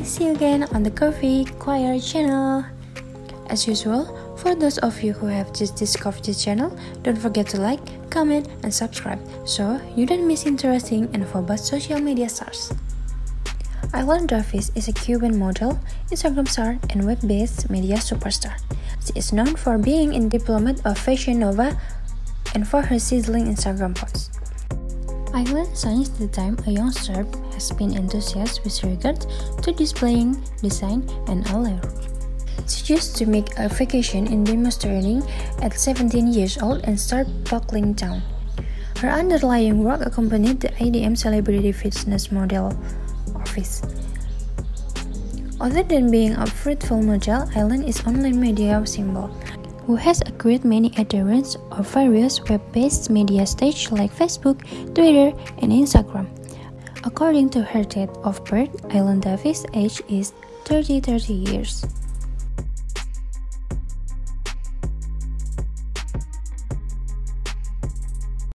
again on the Coffee Choir channel. As usual, for those of you who have just discovered this channel, don't forget to like, comment, and subscribe so you don't miss interesting and about social media stars. Aylen Davis is a Cuban model, Instagram star, and web-based media superstar. She is known for being a diplomat of Fashion Nova and for her sizzling Instagram posts. Aylen, since the time a young star, has been enthusiastic with regard to displaying, design, and allure. She used to make a vacation in demonstrating at 17 years old and start buckling down. Her underlying work accompanied the IDM celebrity fitness model office. Other than being a fruitful model, Aylen is online media symbol who has acquired many adherents of various web-based media stages like Facebook, Twitter, and Instagram. According to her date of birth, Aylen Davis' age is 30 30 years.